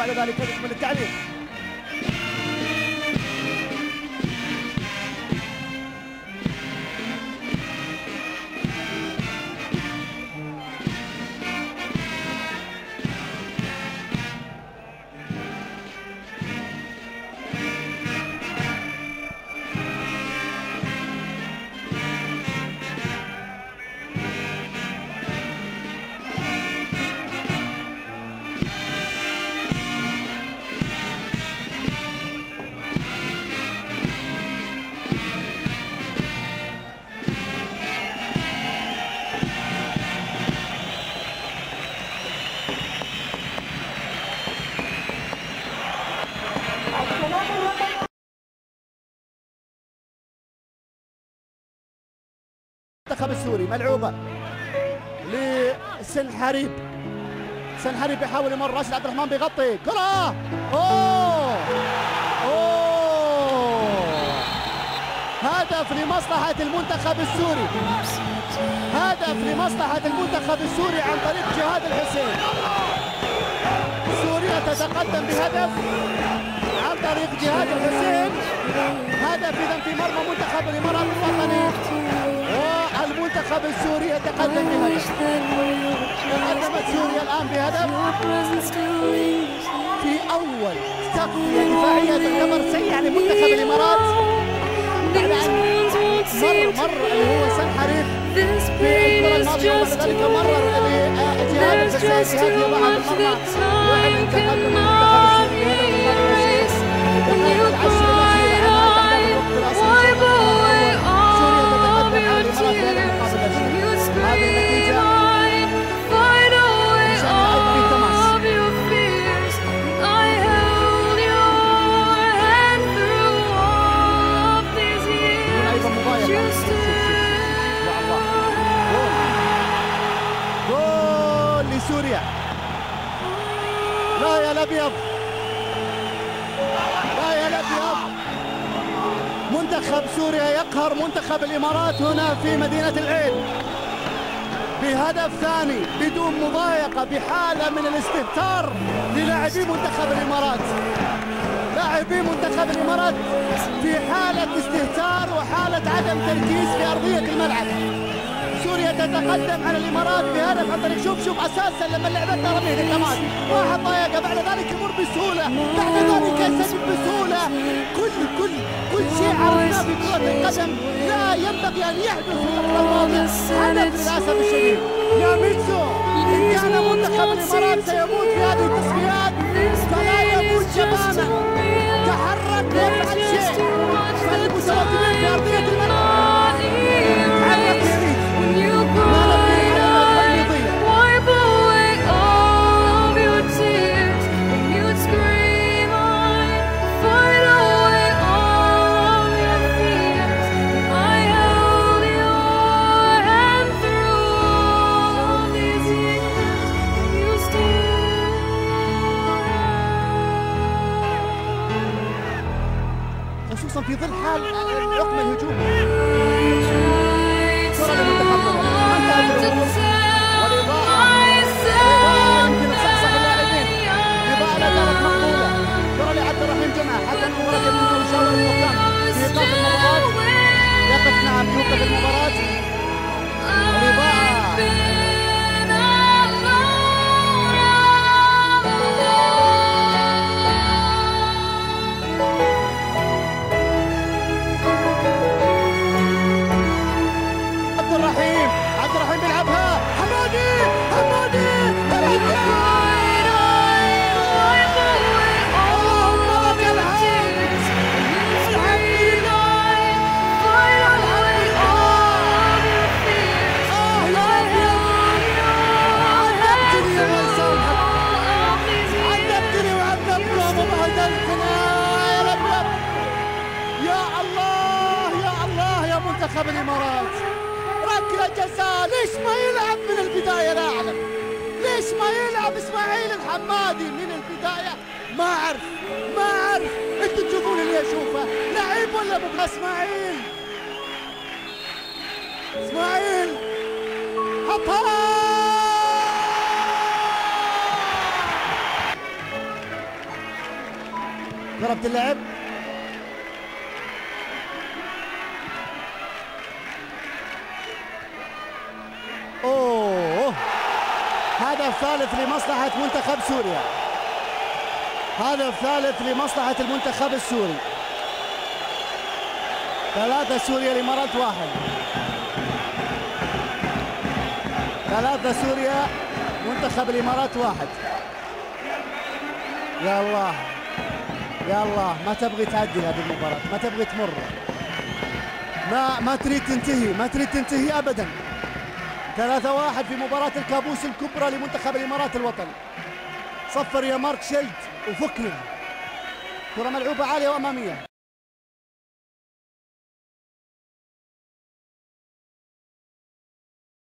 بعد ذلك يكمل التعليق ملعوبة لسن حريب. سن حريب يحاول يمر راشد عبد الرحمن بيغطي. كرة! أوه! أوه! هدف لمصلحة المنتخب السوري. هدف لمصلحة المنتخب السوري عن طريق جهاد الحسين. سوريا تتقدم بهدف عن طريق جهاد الحسين. هدف إذا في مرمى منتخب الإمارات الوطني. والمنتخب السوري يتقدم بهدف تقدمت سوريا الآن بهدف في أول تغطيه دفاعيه تعتبر سيئه لمنتخب الإمارات. بعد أن مر مر اللي هو سن حريف في الكره الماضيه وبعد ذلك مرر لجهاد الحسين جهاد يضعها بالمرمى واعلن تقدم المنتخب السوري بهدف العشر الأبيض. لا يا الأبيض. منتخب سوريا يقهر منتخب الإمارات هنا في مدينة العين بهدف ثاني بدون مضايقة بحالة من الاستهتار للاعبي منتخب الإمارات. لاعبي منتخب الإمارات في حالة استهتار وحالة عدم تركيز في أرضية الملعب. تتقدم على الإمارات بهدف عن طريق شوف شوف أساسا لما لعبتها رميه الكمال. واحد ضايقه بعد ذلك يمر بسهولة. بعد ذلك يسجل بسهولة. كل كل كل شيء عرفناه في كرة القدم. لا ينبغي أن يحدث في الفترة الماضية. حدث للأسف الشديد. يا ميتسو إن كان منتخب الإمارات سيموت في هذه التصفيات فلا يموت شبابا في ظل حال عقم الهجوم. كرة انتهت الأمور يمكن تصحصح اللاعبين. لا زالت مقبولة. كرة لعبد الرحيم الحكام في ايقاف المباراة. يقف نعم يوقف المباراة. الاضاءه منتخب الإمارات. ركلة جزاء ليش ما يلعب من البداية لا أعلم. ليش ما يلعب إسماعيل الحمادي من البداية. ما أعرف ما أعرف. أنتوا تشوفون اللي أشوفه. لعيب ولا مو إسماعيل؟ إسماعيل. حطها ضربة اللعب هدف ثالث لمصلحة منتخب سوريا. هدف ثالث لمصلحة المنتخب السوري. ثلاثة سوريا الإمارات واحد. ثلاثة سوريا منتخب الإمارات واحد. يا الله. يا الله. ما تبغي تعدي هذه المباراة؟ ما تبغي تمر؟ ما ما تريد تنتهي. ما تريد تنتهي أبدا. ثلاثة واحد في مباراة الكابوس الكبرى لمنتخب الإمارات الوطني. صفر يا مارك شيلد وفكنا كرة ملعوبة عالية وأمامية.